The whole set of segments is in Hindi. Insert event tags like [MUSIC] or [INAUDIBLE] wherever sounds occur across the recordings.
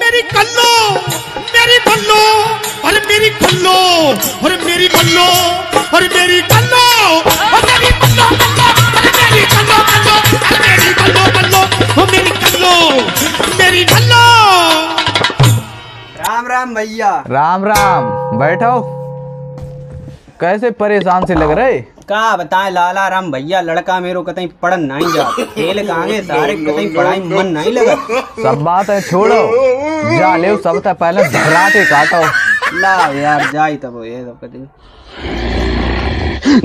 मेरी कल्लो मेरी बल्लो अरे मेरी कल्लो अरे मेरी बल्लो अरे मेरी कल्लो अरे मेरी मेरी कल्लो मेरी बल्लो बल्लो ओ मेरी कल्लो मेरी बल्लो राम राम भैया। राम राम बैठो कैसे परेशान से लग रहे? का बताए लाला राम भैया लड़का मेरो कतई पढ़न नहीं जा खेल कांगे सारे कतई पढ़ाई मन नहीं लगा। सब बात है छोड़ो। जा ले सब तक पहले धराटे काटो। ला यार जाई तब ये तो कतई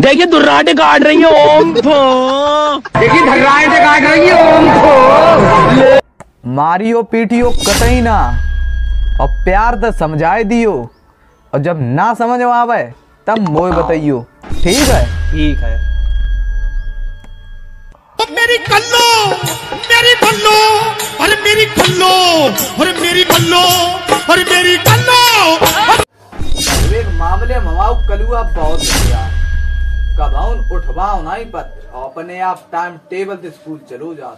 देखिए दुर्राटे काट रही है ओम देखिए धर्राटे काट रही है ओम मारियो पीटियो कतई ना और प्यार तो समझाए दियो और जब ना समझ में आवे तब मोय बताइयो। ठीक है? ठीक है। मेरी कल्लो मेरी बल्लो अरे मेरी कल्लो अरे मेरी बल्लो अरे मेरी कल्लो। एक मामले मवाऊ कलुआ बहुत बढ़िया। कभाउन उठवाओ नहीं पर अपने आप टाइम टेबल से स्कूल चलो जा।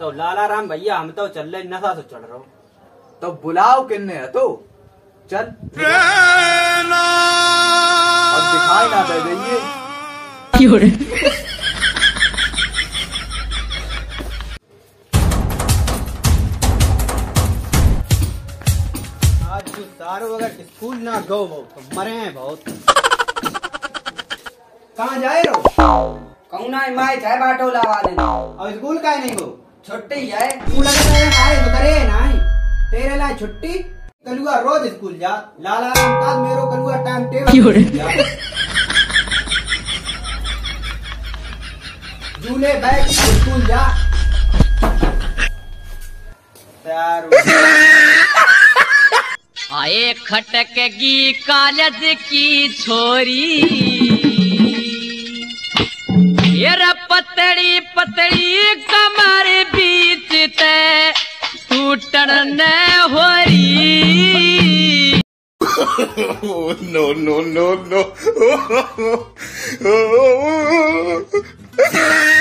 तो लाला राम भैया हम तो चल रहे नशा से चढ़ रहा हूँ। तो बुलाओ किन्ने है तो? चल। अब दिखाई ना दे दइए सारो अगर स्कूल ना गो वो तो मरे हैं बहुत। कहाँ जाए रो कहूँ ना माई चाहे बाटो लावा देना। और स्कूल का नहीं गो? छुट्टी है। तू लगे तेरे मारे तो करे नहीं। तेरे ला छुट्टी? कलुआ रोज स्कूल जा। लाला राम का मेरो कलुआ टाइम टेबल झूले बैठ स्कूल जा। तैयार हो। आए खटकगी कालज की छोरी। येरा पतड़ी पतड़ी कमर बीच ते टूटन न हो रही नो no no. [LAUGHS]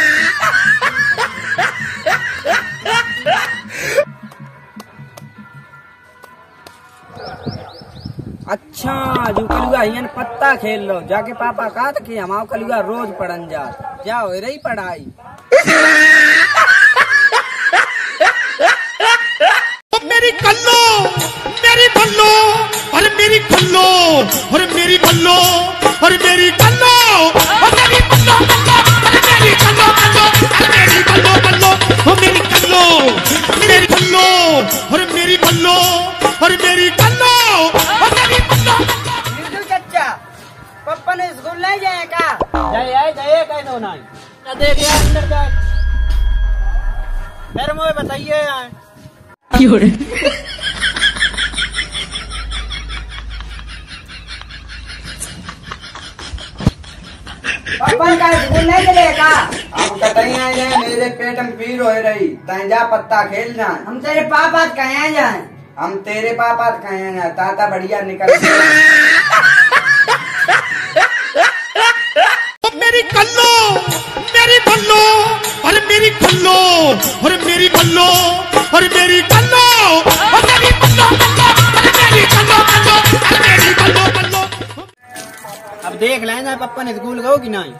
कलुआ पत्ता खेल लो। जाके पापा कहा था कि हम कलुआ रोज पढ़न जा जाओ रही पढ़ाई। मेरी कल्लो, मेरी मेरी मेरी मेरी कल्लो। पप्पा ने स्कूल नहीं जाए का जाए आए जाए कैसे नहीं देख यार अंदर जा फिर मुझे बताइए यार पापा का स्कूल नहीं चलेगा। अब कतई जाए मेरे पेट में पीर हो रही। तय जा पत्ता खेल जा हम तेरे पापा कहे जाए हम तेरे पापा कहे ना ताता बढ़िया निकल [LAUGHS] बल्लो अरे मेरी कल्लो अरे मेरी बल्लो बल्लो अरे मेरी कल्लो कल्लो अरे मेरी बल्लो बल्लो अब देख लेना पप्पा ने स्कूल गो कि नहीं?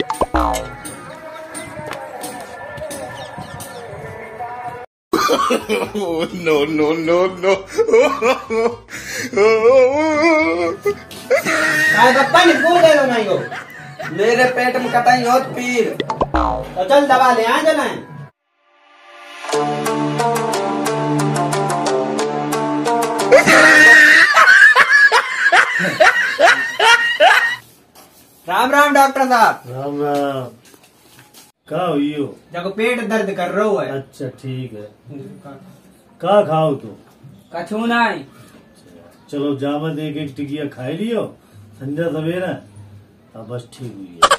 [LAUGHS] No no no no. पप्पा ने स्कूल गए हो नहीं गो मेरे पेट में कतई होत पीर तो चल दवा ले आ जाना है। राम राम डॉक्टर साहब। राम राम। का हुई हो? जब पेट दर्द कर रहा है। अच्छा ठीक है। का? खाओ तू? कछू नहीं चलो जामत एक एक टिकिया खाई लियो। संध्या सवेरा। अब बस ठीक हुई है।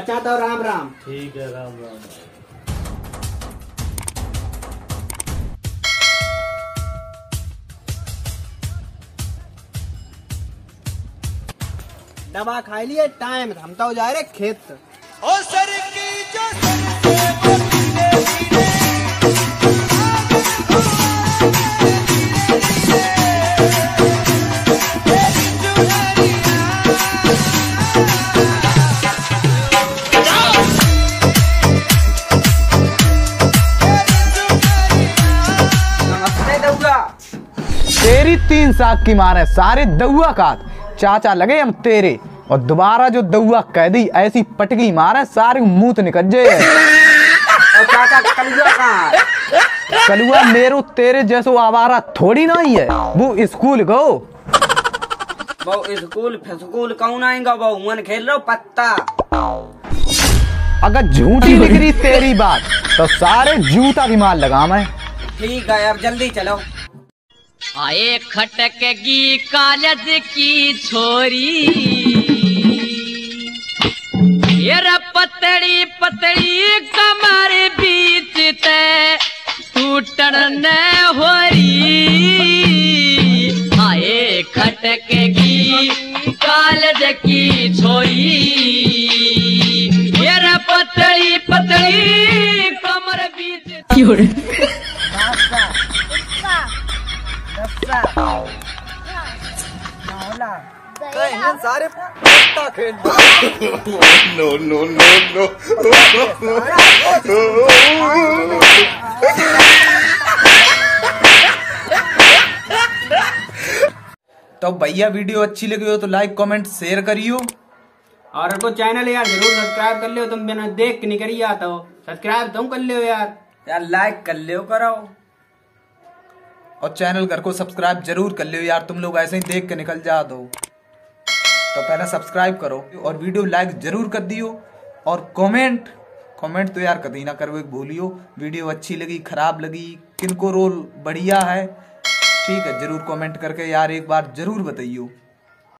अच्छा तो राम राम। ठीक है राम राम। दवा खाई लिए टाइम हम तो जा रहे खेत। ओ सर की जो तेरी तीन साख की मार है सारे दउआ का चाचा लगे हम तेरे। और दोबारा जो दउआ कह दी ऐसी पटकी मारे सारे मुँह निकल जाए। कलुआ मेरो तेरे जैसो आवारा थोड़ी ना ही है। वो स्कूल गो। स्कूल स्कूल कौन आएगा वो मन खेल रहा पत्ता? अगर झूठी निकली तेरी बात तो सारे जूता की मार लगा मैं। ठीक है अब जल्दी चलो। आए खटकगी कॉलेज की छोरी। ये रे पतड़ी पतड़ी कमर बीच ते टूटन न हो रही आए खटकगी कॉलेज की छोरी। ये रे पतड़ी पतड़ी कमर बीच सारे पत्ता खेल तो भैया वीडियो अच्छी लगी हो तो लाइक कमेंट शेयर करियो। और अगर चैनल यार ज़रूर सब्सक्राइब कर लियो तुम बिना देख के नहीं करी आता हो सब्सक्राइब तुम कर लियो यार। यार लाइक कर लियो करो और चैनल घर को सब्सक्राइब ज़रूर कर लियो यार तुम लोग ऐसे ही देख के निकल जा दो। तो पहले सब्सक्राइब करो और वीडियो लाइक ज़रूर कर दियो और कमेंट कमेंट तो यार कभी ना करो, एक भूलियो वीडियो अच्छी लगी, खराब लगी किनको रोल बढ़िया है, ठीक है, ज़रूर कमेंट करके यार एक बार ज़रूर बताइयो।